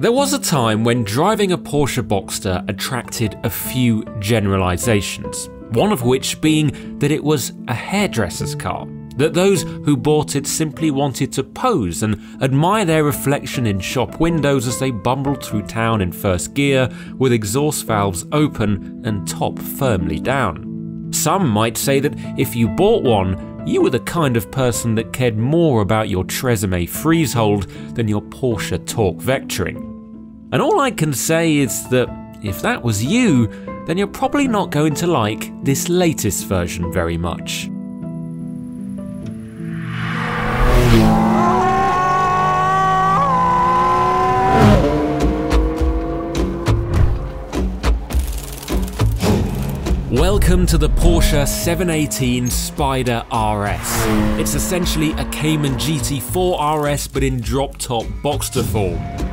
There was a time when driving a Porsche Boxster attracted a few generalisations, one of which being that it was a hairdresser's car. That those who bought it simply wanted to pose and admire their reflection in shop windows as they bumbled through town in first gear with exhaust valves open and top firmly down. Some might say that if you bought one, you were the kind of person that cared more about your Tresemme freezehold than your Porsche torque vectoring. And all I can say is that if that was you, then you're probably not going to like this latest version very much. Welcome to the Porsche 718 Spyder RS. It's essentially a Cayman GT4 RS but in drop top Boxster form.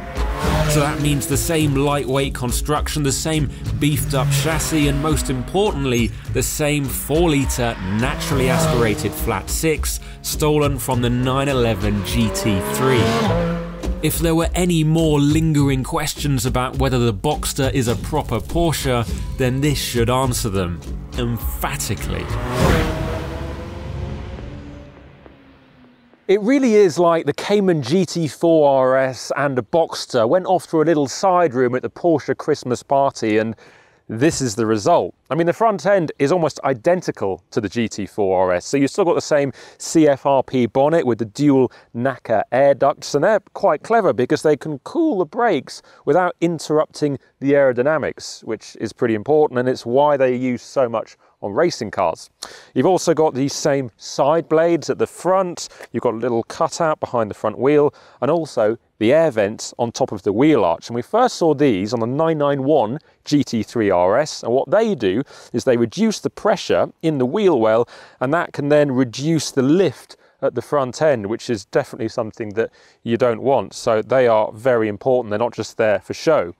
So that means the same lightweight construction, the same beefed up chassis, and most importantly, the same 4 litre naturally aspirated flat 6 stolen from the 911 GT3. If there were any more lingering questions about whether the Boxster is a proper Porsche, then this should answer them emphatically. It really is like the Cayman GT4 RS and a Boxster went off to a little side room at the Porsche Christmas party and this is the result. I mean, the front end is almost identical to the GT4 RS, so you've still got the same CFRP bonnet with the dual NACA air ducts, and they're quite clever because they can cool the brakes without interrupting the aerodynamics, which is pretty important, and it's why they use so much on racing cars. You've also got these same side blades at the front, you've got a little cutout behind the front wheel, and also the air vents on top of the wheel arch. And we first saw these on the 991 GT3 RS, and what they do is they reduce the pressure in the wheel well, and that can then reduce the lift at the front end, which is definitely something that you don't want. So they are very important. They're not just there for show.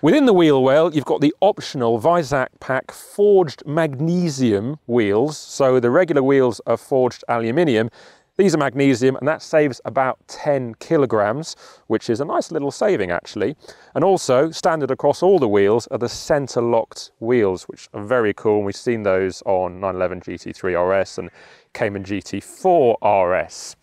Within the wheel well, you've got the optional Weissach Pack forged magnesium wheels. So the regular wheels are forged aluminium. These are magnesium and that saves about 10 kilograms, which is a nice little saving actually. And also standard across all the wheels are the center locked wheels, which are very cool. And We've seen those on 911 GT3 RS and Cayman GT4 RS.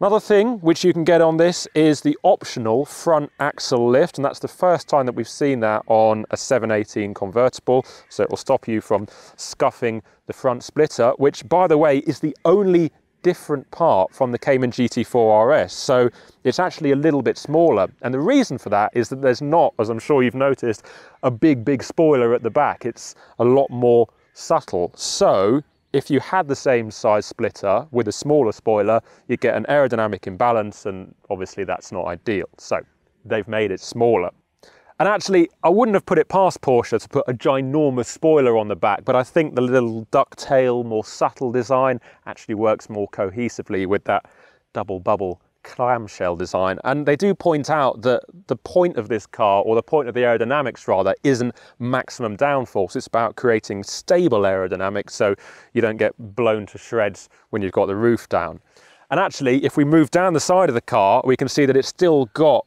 Another thing which you can get on this is the optional front axle lift, and that's the first time that we've seen that on a 718 convertible, so it will stop you from scuffing the front splitter, which by the way is the only different part from the Cayman GT4 RS, so it's actually a little bit smaller. And the reason for that is that there's not, as I'm sure you've noticed, a big, big spoiler at the back. It's a lot more subtle. So if you had the same size splitter with a smaller spoiler, you'd get an aerodynamic imbalance and obviously that's not ideal. So they've made it smaller. And actually, I wouldn't have put it past Porsche to put a ginormous spoiler on the back, but I think the little ducktail, more subtle design actually works more cohesively with that double bubble clamshell design. And they do point out that the point of this car, or the point of the aerodynamics rather, isn't maximum downforce. It's about creating stable aerodynamics so you don't get blown to shreds when you've got the roof down. And actually, if we move down the side of the car, we can see that it's still got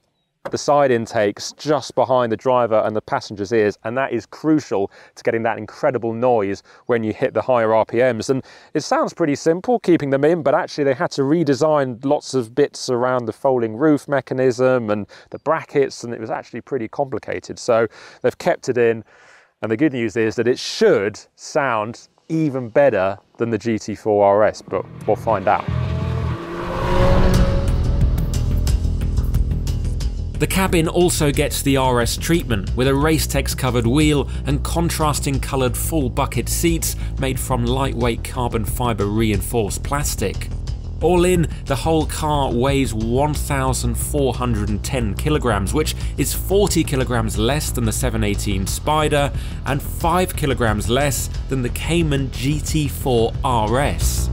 the side intakes just behind the driver and the passenger's ears and that is crucial to getting that incredible noise when you hit the higher RPMs and it sounds pretty simple keeping them in but actually they had to redesign lots of bits around the folding roof mechanism and the brackets and it was actually pretty complicated so they've kept it in and the good news is that it should sound even better than the GT4 RS but we'll find out. The cabin also gets the RS treatment with a Race-Tex covered wheel and contrasting coloured full bucket seats made from lightweight carbon fibre reinforced plastic. All in, the whole car weighs 1,410 kilograms, which is 40 kilograms less than the 718 Spyder and 5 kilograms less than the Cayman GT4 RS.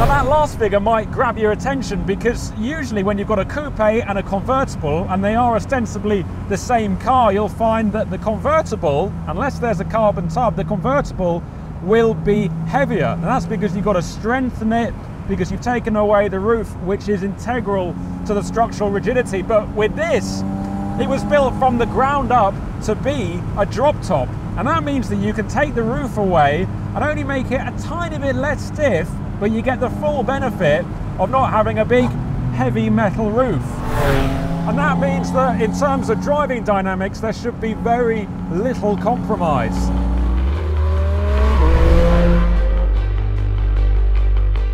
Now that last figure might grab your attention because usually when you've got a coupe and a convertible and they are ostensibly the same car, you'll find that the convertible, unless there's a carbon tub, the convertible will be heavier. And that's because you've got to strengthen it because you've taken away the roof, which is integral to the structural rigidity. But with this, it was built from the ground up to be a drop top. And that means that you can take the roof away and only make it a tiny bit less stiff, but you get the full benefit of not having a big heavy metal roof. And that means that in terms of driving dynamics, there should be very little compromise.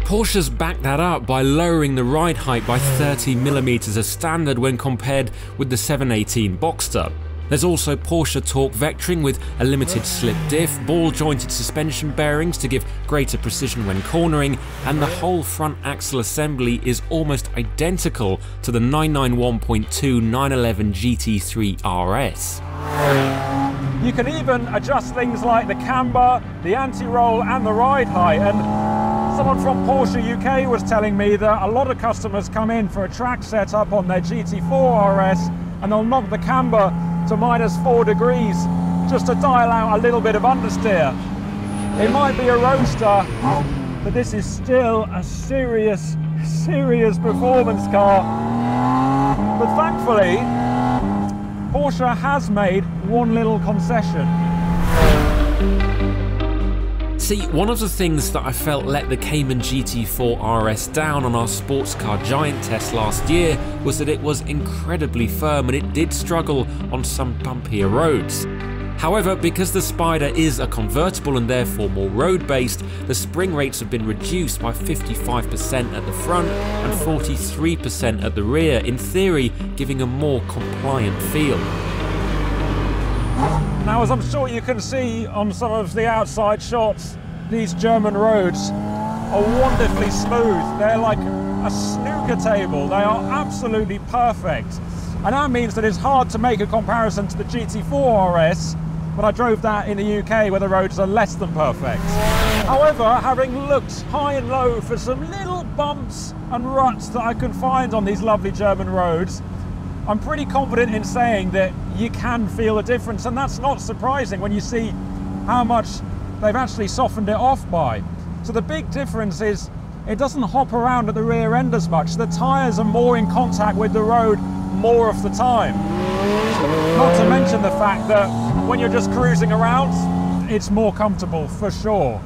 Porsche's backed that up by lowering the ride height by 30mm as standard when compared with the 718 Boxster. There's also Porsche torque vectoring with a limited slip diff, ball jointed suspension bearings to give greater precision when cornering, and the whole front axle assembly is almost identical to the 991.2 911 GT3 RS. You can even adjust things like the camber, the anti-roll and the ride height and Someone from Porsche UK was telling me that a lot of customers come in for a track setup on their GT4 RS and they'll knock the camber to minus four degrees just to dial out a little bit of understeer. It might be a roadster, but this is still a serious, serious performance car. But thankfully, Porsche has made one little concession. See, one of the things that I felt let the Cayman GT4 RS down on our sports car giant test last year was that it was incredibly firm and it did struggle on some bumpier roads. However, because the Spyder is a convertible and therefore more road based, the spring rates have been reduced by 55% at the front and 43% at the rear, in theory, giving a more compliant feel. Now, as I'm sure you can see on some of the outside shots, these German roads are wonderfully smooth. They're like a snooker table. They are absolutely perfect. And that means that it's hard to make a comparison to the GT4 RS, but I drove that in the UK where the roads are less than perfect. However, having looked high and low for some little bumps and ruts that I can find on these lovely German roads, I'm pretty confident in saying that you can feel a difference, and that's not surprising when you see how much they've actually softened it off by. So the big difference is it doesn't hop around at the rear end as much. The tyres are more in contact with the road more of the time. Not to mention the fact that when you're just cruising around, it's more comfortable for sure.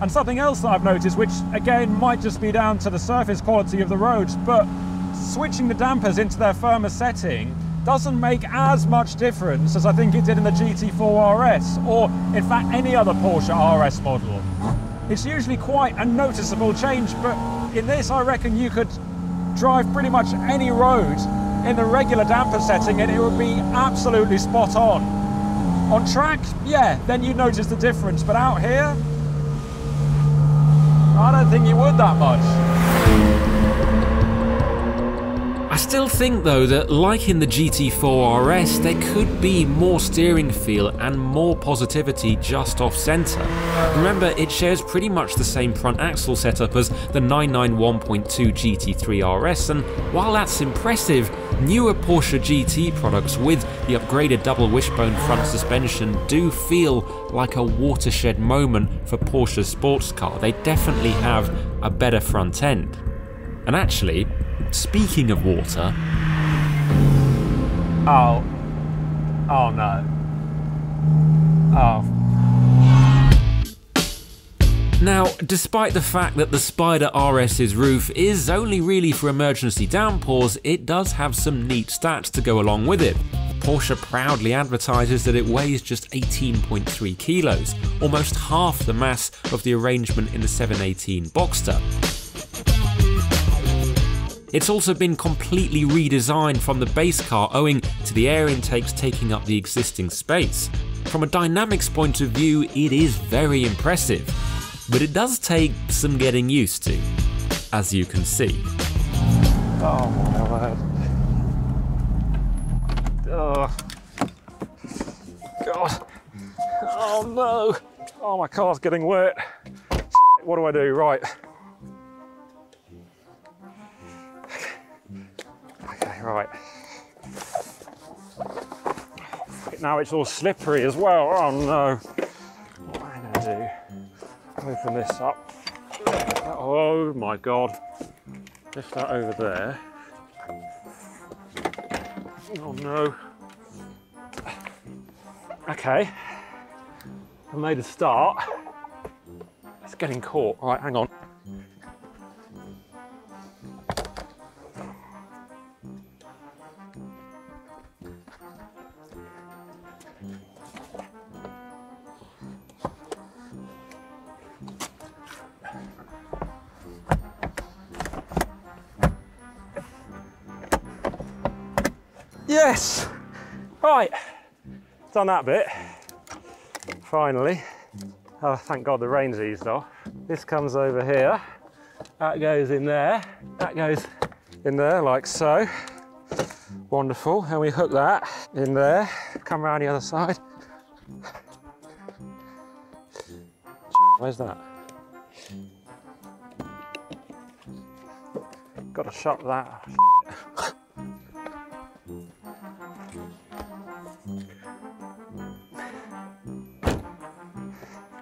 And something else that I've noticed, which again might just be down to the surface quality of the roads, but switching the dampers into their firmer setting doesn't make as much difference as I think it did in the GT4 RS or in fact any other Porsche RS model. It's usually quite a noticeable change but in this I reckon you could drive pretty much any road in the regular damper setting and it would be absolutely spot on. On track, yeah, then you'd notice the difference but out here, I don't think you would that much still think though that like in the GT4 RS, there could be more steering feel and more positivity just off centre. Remember, it shares pretty much the same front axle setup as the 991.2 GT3 RS, and while that's impressive, newer Porsche GT products with the upgraded double wishbone front suspension do feel like a watershed moment for Porsche's sports car. They definitely have a better front end. And actually, Speaking of water. Oh. Oh no. Oh. Now, despite the fact that the Spyder RS's roof is only really for emergency downpours, it does have some neat stats to go along with it. Porsche proudly advertises that it weighs just 18.3 kilos, almost half the mass of the arrangement in the 718 Boxster. It's also been completely redesigned from the base car owing to the air intakes taking up the existing space. From a dynamics point of view, it is very impressive, but it does take some getting used to, as you can see. Oh my word. Oh. God. Oh no. Oh, my car's getting wet. What do I do? Right. Right. Now it's all slippery as well. Oh no. What am I to do? Open this up. Oh my god. Lift that over there. Oh no. Okay. I made a start. It's getting caught. All right, hang on. Done that bit. Finally. Oh, thank God the rain's eased off. This comes over here. That goes in there. That goes in there like so. Wonderful. And we hook that in there. Come around the other side. Where's that? Got to shut that.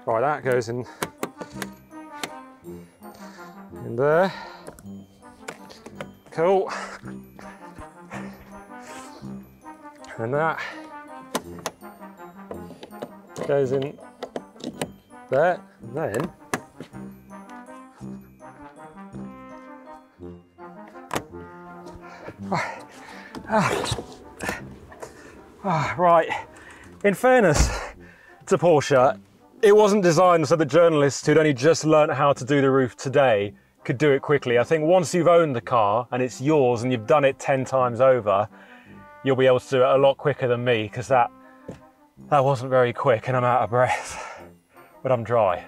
Right, that goes in in there. Cool. And that goes in there. And then right. Ah. Ah, right. In fairness to Porsche, it wasn't designed so the journalists who'd only just learnt how to do the roof today could do it quickly. I think once you've owned the car and it's yours and you've done it 10 times over, you'll be able to do it a lot quicker than me because that, that wasn't very quick and I'm out of breath, but I'm dry.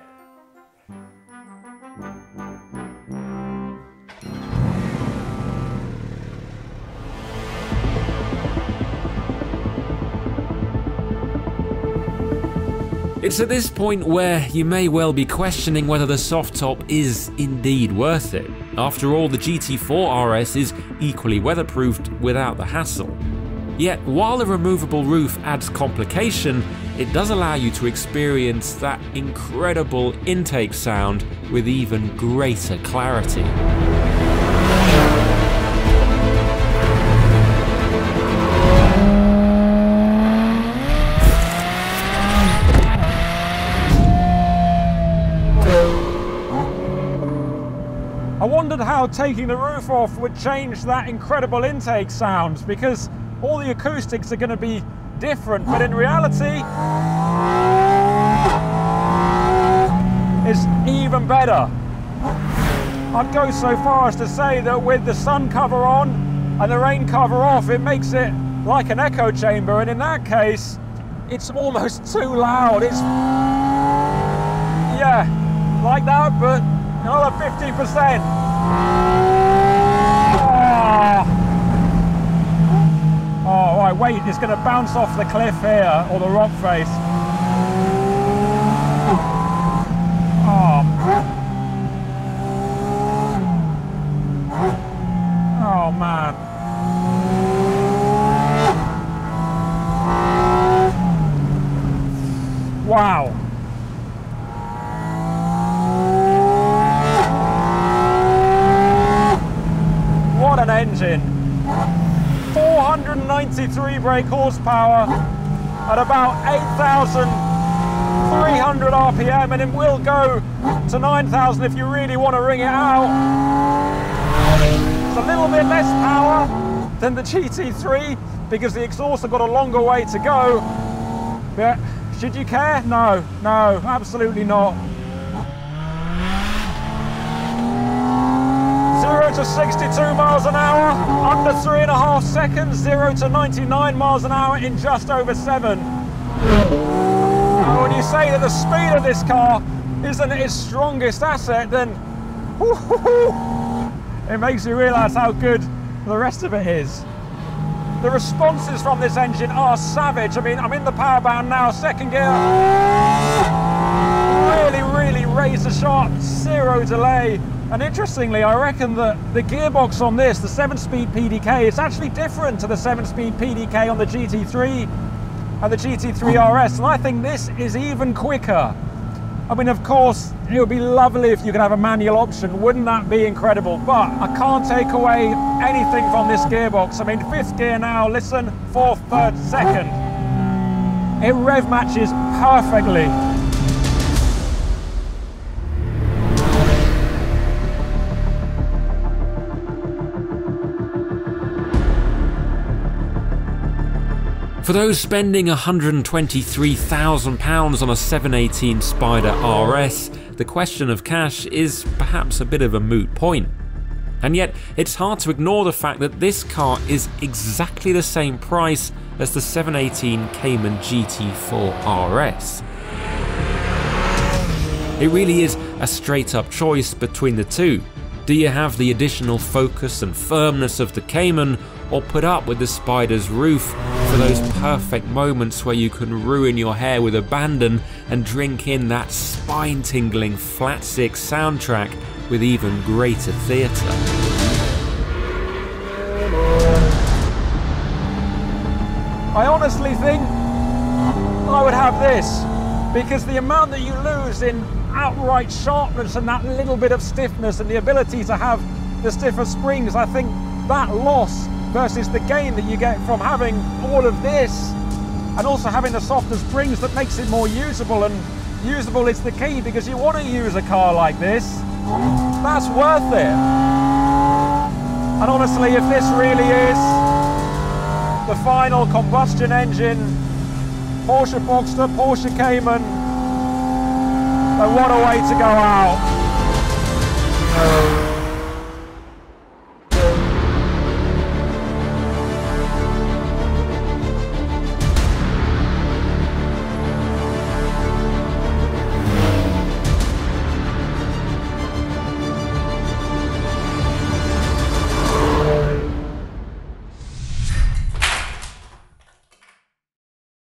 It's at this point where you may well be questioning whether the soft top is indeed worth it. After all, the GT4 RS is equally weatherproofed without the hassle. Yet, while the removable roof adds complication, it does allow you to experience that incredible intake sound with even greater clarity. Taking the roof off would change that incredible intake sound because all the acoustics are going to be different, but in reality, it's even better. I'd go so far as to say that with the sun cover on and the rain cover off, it makes it like an echo chamber, and in that case, it's almost too loud. It's, yeah, like that, but another 50%. Oh. oh, right, wait, it's going to bounce off the cliff here, or the rock face. Oh. Oh, man. Wow. What an engine. 493 brake horsepower at about 8,300 RPM and it will go to 9,000 if you really want to ring it out. It's a little bit less power than the GT3 because the exhaust have got a longer way to go. But should you care? No, no, absolutely not. 0 to 62 miles an hour, under three and a half seconds, 0 to 99 miles an hour in just over seven. And when you say that the speed of this car isn't its strongest asset, then it makes you realise how good the rest of it is. The responses from this engine are savage. I mean, I'm in the power band now, second gear. Really, really razor sharp, zero delay. And interestingly, I reckon that the gearbox on this, the 7-speed PDK, is actually different to the 7-speed PDK on the GT3 and the GT3 RS. And I think this is even quicker. I mean, of course, it would be lovely if you could have a manual option. Wouldn't that be incredible? But I can't take away anything from this gearbox. I mean, fifth gear now, listen, fourth, third, second. It rev matches perfectly. For those spending £123,000 on a 718 Spyder RS, the question of cash is perhaps a bit of a moot point. And yet, it's hard to ignore the fact that this car is exactly the same price as the 718 Cayman GT4 RS. It really is a straight up choice between the two. Do you have the additional focus and firmness of the Cayman, or put up with the Spyder's roof for those perfect moments where you can ruin your hair with abandon and drink in that spine tingling flat six soundtrack with even greater theatre? I honestly think I would have this because the amount that you lose in outright sharpness and that little bit of stiffness and the ability to have the stiffer springs, I think that loss versus the gain that you get from having all of this and also having the softer springs that makes it more usable and usable is the key because you want to use a car like this. That's worth it. And honestly if this really is the final combustion engine Porsche Boxster, Porsche Cayman then what a way to go out